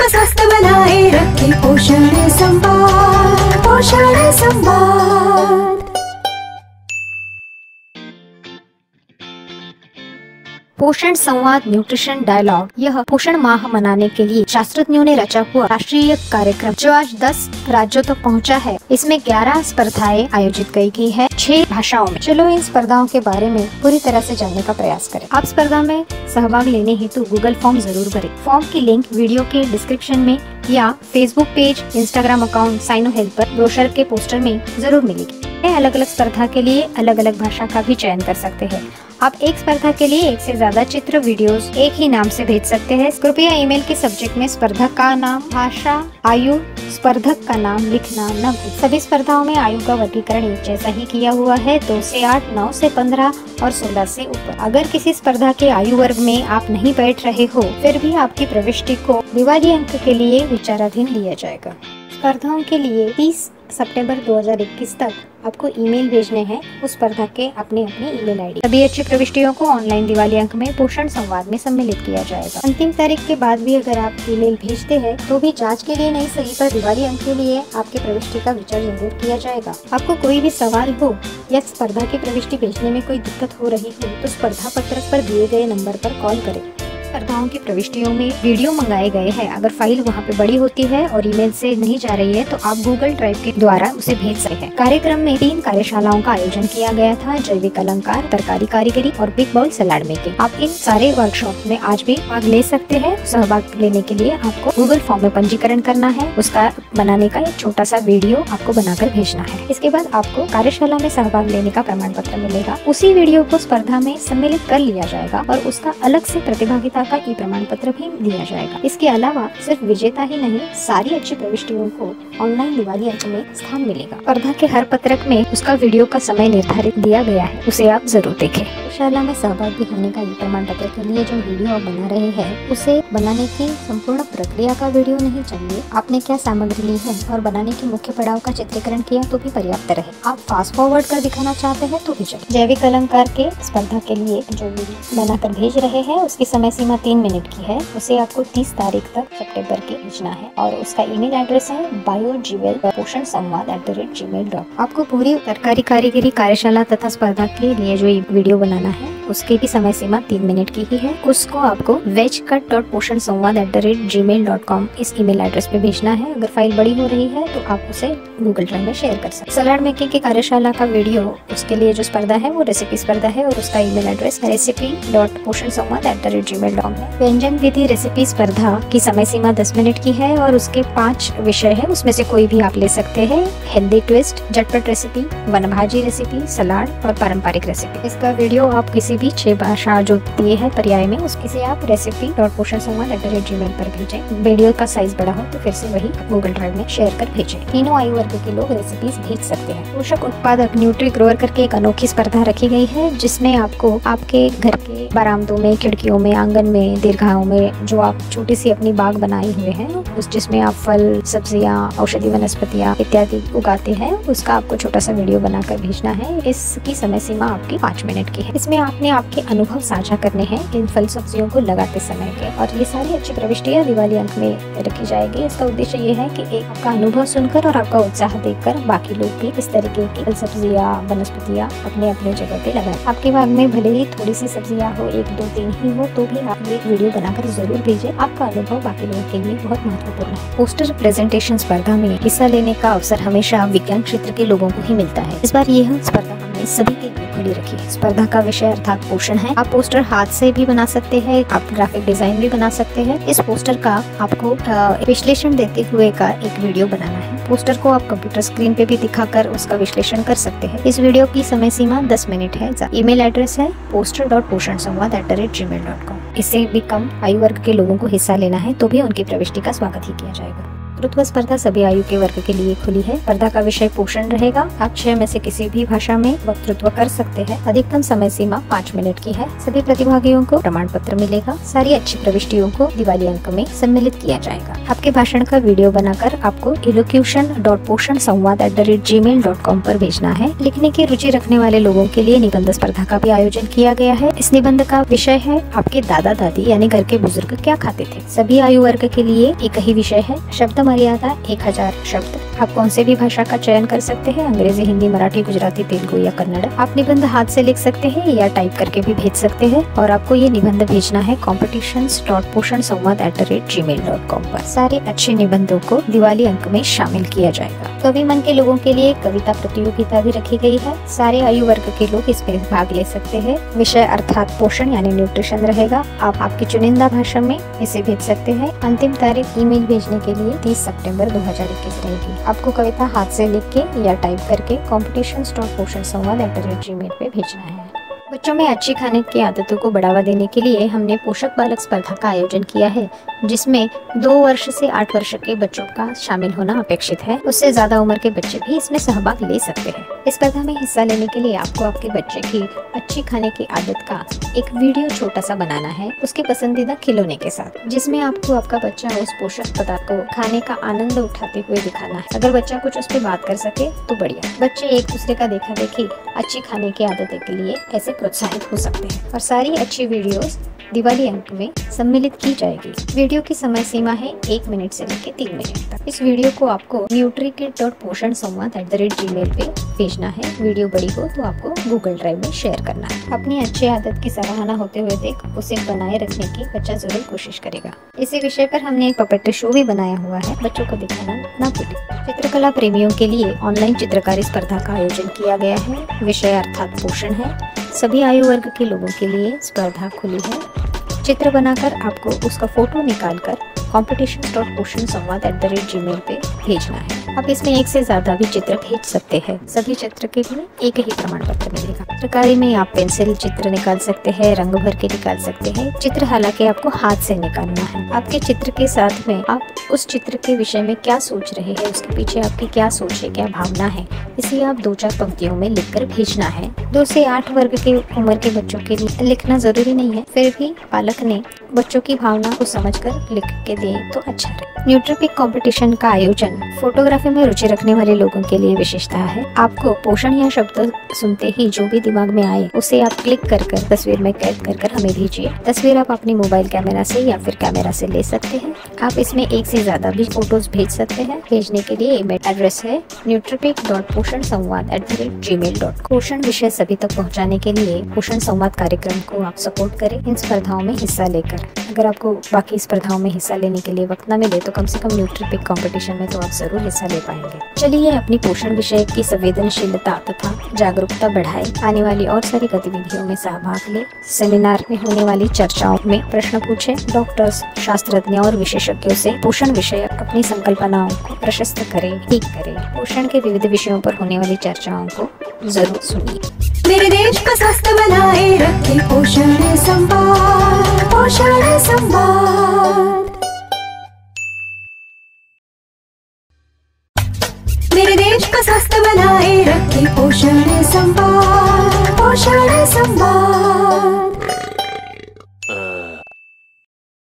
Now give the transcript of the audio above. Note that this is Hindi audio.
को स्वस्थ बनाए रखे पोषण संवाद पोषण संवाद पोषण संवाद न्यूट्रिशन डायलॉग। यह पोषण माह मनाने के लिए शास्त्रज्ञों ने रचा हुआ राष्ट्रीय कार्यक्रम जो आज 10 राज्यों तक तो पहुँचा है। इसमें 11 स्पर्धाएँ आयोजित की गई है। छह भाषाओं में। चलो इन स्पर्धाओं के बारे में पूरी तरह से जानने का प्रयास करें। आप स्पर्धा में सहभाग लेने हेतु गूगल फॉर्म ज़रूर भरें। फॉर्म की लिंक वीडियो के डिस्क्रिप्शन में या फेसबुक पेज इंस्टाग्राम अकाउंट साइनो हेल्प पर ब्रोशर के पोस्टर में ज़रूर मिलेगी। अलग अलग स्पर्धा के लिए अलग अलग भाषा का भी चयन कर सकते हैं। आप एक स्पर्धा के लिए एक से ज़्यादा चित्र वीडियोस एक ही नाम से भेज सकते हैं। कृपया ईमेल के सब्जेक्ट में स्पर्धक का नाम, भाषा, आयु, स्पर्धक का नाम लिखना न सभी स्पर्धाओं में आयु का वर्गीकरण एक जैसा ही किया हुआ है, दो से आठ, नौ से पंद्रह और सोलह से ऊपर। अगर किसी स्पर्धा के आयु वर्ग में आप नहीं बैठ रहे हो, फिर भी आपकी प्रविष्टि को दिवाली अंक के लिए विचाराधीन लिया जाएगा। स्पर्धाओं के लिए 30 सितंबर 2021 तक आपको ईमेल भेजने हैं। उस स्पर्धा के अपने अपने ईमेल आईडी, सभी अच्छी प्रविष्टियों को ऑनलाइन दिवाली अंक में पोषण संवाद में सम्मिलित किया जाएगा। अंतिम तारीख के बाद भी अगर आप ईमेल भेजते हैं तो भी जाँच के लिए नहीं, सही पर दिवाली अंक के लिए आपके प्रविष्टि का विचार ज़रूर किया जाएगा। आपको कोई भी सवाल हो या स्पर्धा की प्रविष्टि भेजने में कोई दिक्कत हो रही हो तो स्पर्धा पत्रक पर दिए गए नंबर पर कॉल करें। स्पर्धाओं की प्रविष्टियों में वीडियो मंगाए गए हैं। अगर फ़ाइल वहाँ पे बड़ी होती है और ईमेल से नहीं जा रही है तो आप गूगल ड्राइव के द्वारा उसे भेज सकते हैं। कार्यक्रम में तीन कार्यशालाओं का आयोजन किया गया था, जैविक अलंकार, तरकारी कारीगरी और बिग बॉल सलाड मेकिंग। आप इन सारे वर्कशॉप में आज भी भाग ले सकते हैं। सहभाग लेने के लिए आपको गूगल फॉर्म में पंजीकरण करना है। उसका बनाने का एक छोटा सा वीडियो आपको बनाकर भेजना है। इसके बाद आपको कार्यशाला में सहभाग लेने का प्रमाण पत्र मिलेगा। उसी वीडियो को स्पर्धा में सम्मिलित कर लिया जाएगा और उसका अलग से प्रतिभागिता का ई प्रमाण पत्र भी दिया जाएगा। इसके अलावा सिर्फ़ विजेता ही नहीं, सारी अच्छी प्रविष्टियों को ऑनलाइन दिवाली अंक में स्थान मिलेगा। स्पर्धा के हर पत्रक में उसका वीडियो का समय निर्धारित दिया गया है, उसे आप ज़रूर देखें। शाला में सहभागी होने का ई प्रमाण पत्र के लिए जो वीडियो आप बना रहे हैं, उसे बनाने की संपूर्ण प्रक्रिया का वीडियो नहीं चाहिए। आपने क्या सामग्री ली है और बनाने के मुख्य पड़ाव का चित्रीकरण किया तो भी पर्याप्त रहे। आप फास्ट फॉरवर्ड कर दिखाना चाहते हैं तो चलिए जैविक अलंकार के स्पर्धा के लिए जो वीडियो बनाकर भेज रहे हैं, उसकी समय सीमा तीन मिनट की है। उसे आपको 30 तारीख तक सेप्टेम्बर के भेजना है और उसका ईमेल एड्रेस है bio Gmail Poshan Samvad at the rate Gmail dot आपको पूरी सरकारी कारीगरी कार्यशाला तथा स्पर्धा के लिए जो वीडियो बनाना है उसकी भी समय सीमा तीन मिनट की ही है। उसको आपको veg cut dot Poshan Samvad at the rate Gmail dot com इस ईमेल एड्रेस पे भेजना है। अगर फ़ाइल बड़ी हो रही है तो आप उसे गूगल ड्राइव में शेयर कर सकते सलाड मेकिंग की कार्यशाला का वीडियो उसके लिए जो स्पर्धा है, वो रेसिपी स्पर्धा है और उसका email address recipe dot Poshan Samvad at the rate Gmail dot है। व्यंजन विधि रेसिपी स्पर्धा की समय सीमा दस मिनट की है और उसके पाँच विषय है। उसमें से कोई भी आप ले सकते हैं। हेल्दी ट्विस्ट झटपट रेसिपी वन भाजी रेसिपी सलाड और पारंपरिक रेसिपी इसका वीडियो आप किसी भी छह भाषा जो दिए हैं पर्याय में, उसके से आप recipe dot Poshan Samvad at the rate G mail पर भेजें। वीडियो का साइज़ बड़ा हो तो फिर से वही गूगल ड्राइव में शेयर कर भेजें। तीनों आयु वर्ग के लोग रेसिपीज़ भेज सकते हैं। पोषक उत्पादक न्यूट्री ग्रोअर करके एक अनोखी स्पर्धा रखी गई है, जिसमें आपको आपके घर के बरामदों में, खिड़कियों में, आँगन में, दीर्घाओं में, जो आप छोटी सी अपनी बाग बनाई हुए हैं, उस जिसमें आप फल, सब्ज़ियाँ, औषधि, वनस्पतियाँ इत्यादि उगाते हैं, उसका आपको छोटा सा वीडियो बनाकर भेजना है। इसकी समय सीमा आपकी पाँच मिनट की है। इसमें आपने आपके अनुभव साझा करने हैं इन फल सब्जियों को लगाते समय के, और ये सारी अच्छी प्रविष्टियाँ दिवाली अंक में रखी जाएगी। इसका उद्देश्य ये है कि एक आपका अनुभव सुनकर और आपका उत्साह देखकर बाकी लोग भी इस तरीके की फल सब्ज़ियाँ, वनस्पतियाँ अपने अपने जगह पे लगाए। आपके बाग में भले ही थोड़ी सी सब्ज़ियाँ हो, एक, दो, तीन ही हो तो भी आप एक वीडियो बनाकर ज़रूर भेजें। आपका अनुभव बाकी लोगों के लिए बहुत महत्वपूर्ण है। पोस्टर प्रेजेंटेशन स्पर्धा में हिस्सा लेने का अवसर हमेशा विज्ञान क्षेत्र के लोगों को ही मिलता है। इस बार यह स्पर्धा हमने सभी के लिए खुली रखी है। स्पर्धा का विषय अर्थात पोषण है। आप पोस्टर हाथ से भी बना सकते हैं, आप ग्राफिक डिज़ाइन भी बना सकते हैं। इस पोस्टर का आपको विश्लेषण देते हुए का एक वीडियो बनाना है। पोस्टर को आप कंप्यूटर स्क्रीन पे भी दिखाकर उसका विश्लेषण कर सकते हैं। इस वीडियो की समय सीमा 10 मिनट है। ईमेल एड्रेस है poster dot Poshan Samvad at the rate G mail dot com इससे भी कम आयु वर्ग के लोगों को हिस्सा लेना है तो भी उनकी प्रविष्टि का स्वागत ही किया जाएगा। वक्तृत्व स्पर्धा सभी आयु के वर्ग के लिए खुली है। स्पर्धा का विषय पोषण रहेगा। आप छह में से किसी भी भाषा में वक्तृत्व कर सकते हैं। अधिकतम समय सीमा पाँच मिनट की है। सभी प्रतिभागियों को प्रमाण पत्र मिलेगा। सारी अच्छी प्रविष्टियों को दिवाली अंक में सम्मिलित किया जाएगा। आपके भाषण का वीडियो बनाकर आपको elocution dot Poshan Samvad at the rate G mail dot com आरोप भेजना है। लिखने की रुचि रखने वाले लोगों के लिए निबंध स्पर्धा का भी आयोजन किया गया है। इस निबंध का विषय है, आपके दादा दादी यानी घर के बुज़ुर्ग क्या खाते थे? सभी आयु वर्ग के लिए एक ही विषय है। शब्द मर्यादा एक हज़ार शब्द। आप कौन से भी भाषा का चयन कर सकते हैं? अंग्रेज़ी, हिंदी, मराठी, गुजराती, तेलुगु या कन्नड़। आप निबंध हाथ से लिख सकते हैं या टाइप करके भी भेज सकते हैं। और आपको ये निबंध भेजना है competition dot Poshan Samvad at the rate G mail dot com आरोप सारे अच्छे निबंधों को दिवाली अंक में शामिल किया जाएगा। कवि मन के लोगों के लिए कविता प्रतियोगिता भी रखी गई है। सारे आयु वर्ग के लोग इसमें भाग ले सकते हैं। विषय अर्थात पोषण यानी न्यूट्रिशन रहेगा। आप आपकी चुनिंदा भाषा में इसे भेज सकते हैं। अंतिम तारीख ईमेल भेजने के लिए 30 सितंबर 2021 रहेगी। आपको कविता हाथ से लिख के या टाइप करके competition stock Poshan Samvad at the rate G mail पे भेजना है। बच्चों में अच्छी खाने की आदतों को बढ़ावा देने के लिए हमने पोषक बालक स्पर्धा का आयोजन किया है। जिसमें दो वर्ष से आठ वर्ष के बच्चों का शामिल होना अपेक्षित है। उससे ज़्यादा उम्र के बच्चे भी इसमें सहभाग ले सकते हैं। इस स्पर्धा में हिस्सा लेने के लिए आपको आपके बच्चे की अच्छी खाने की आदत का एक वीडियो छोटा सा बनाना है। उसके पसंदीदा खिलौने के साथ, जिसमें आपको आपका बच्चा उस पोषक पदार्थ को खाने का आनंद उठाते हुए दिखाना है। अगर बच्चा कुछ उस पर बात कर सके तो बढ़िया। बच्चे एक दूसरे का देखा देखी अच्छी खाने की आदतें के लिए ऐसे प्रोत्साहित हो सकते हैं। और सारी अच्छी वीडियोस दिवाली अंक में सम्मिलित की जाएगी। वीडियो की समय सीमा है एक मिनट से लेकर तीन मिनट तक। इस वीडियो को आपको nutrikit dot Poshan Samvad at the rate G mail पे भेजना है। वीडियो बड़ी हो तो आपको गूगल ड्राइव में शेयर करना है। अपनी अच्छी आदत की सराहना होते हुए देख, उसे बनाए रखने की बच्चा ज़रूर कोशिश करेगा। इसी विषय पर हमने एक पपेट शो भी बनाया हुआ है। बच्चों को दिखाना न भूलें। चित्रकला प्रेमियों के लिए ऑनलाइन चित्रकारी स्पर्धा का आयोजन किया गया है। विषय अर्थात पोषण है। सभी आयु वर्ग के लोगों के लिए स्पर्धा खुली है। चित्र बनाकर आपको उसका फ़ोटो निकालकर competition dot question Samvad at the rate G mail पे भेजना है। आप इसमें एक से ज़्यादा भी चित्र भेज सकते हैं। सभी चित्र के लिए एक ही प्रमाण पत्र मिलेगा। चित्रकारी में आप पेंसिल चित्र निकाल सकते हैं, रंग भर के निकाल सकते हैं। चित्र हालाँकि आपको हाथ से निकालना है। आपके चित्र के साथ में आप उस चित्र के विषय में क्या सोच रहे हैं, उसके पीछे आपकी क्या सोच है, क्या भावना है, इसे आप दो चार पंक्तियों में लिखकर भेजना है। दो से आठ वर्ग के उम्र के बच्चों के लिए लिखना ज़रूरी नहीं है। फिर भी पालक ने बच्चों की भावना को समझकर लिख के दे तो अच्छा रहे। न्यूट्रोपिक कंपटीशन का आयोजन फोटोग्राफी में रुचि रखने वाले लोगों के लिए विशेषता है। आपको पोषण या शब्द सुनते ही जो भी दिमाग में आए, उसे आप क्लिक कर कर तस्वीर में कैद कर कर हमें भेजिए। तस्वीर आप अपने मोबाइल कैमरा से या फिर कैमरा से ले सकते हैं। आप इसमें एक से ज़्यादा भी फ़ोटोज़ भेज सकते हैं। भेजने के लिए ईमेल एड्रेस है nootropic dot Poshan Samvad at the rate G mail dot Poshan विषय सभी तक पहुँचाने के लिए पोषण संवाद कार्यक्रम को आप सपोर्ट करें। इन स्पर्धाओं में हिस्सा लेकर। अगर आपको बाकी स्पर्धाओं में हिस्सा लेने के लिए वक्त न मिले तो कम से कम न्यूट्रीपिक कंपटीशन में तो आप ज़रूर हिस्सा ले पाएँगे। चलिए अपनी पोषण विषय की संवेदनशीलता तथा जागरूकता बढ़ाए। आने वाली और सारी गतिविधियों में सहभाग ले। सेमिनार में होने वाली चर्चाओं में प्रश्न पूछे। डॉक्टर्स शास्त्रज्ञ और विशेषज्ञों से पोषण विषय अपनी संकल्पनाओं को प्रशस्त करें, ठीक करें। पोषण के विविध विषयों पर होने वाली चर्चाओं को ज़रूर सुनिए। मेरे देश का स्वस्थ बनाए रखे पोषण संभाल पोषण संभाल Oshare Samba, Oshare Samba.